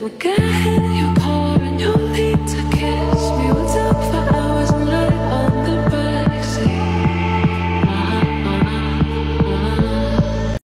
Look ahead,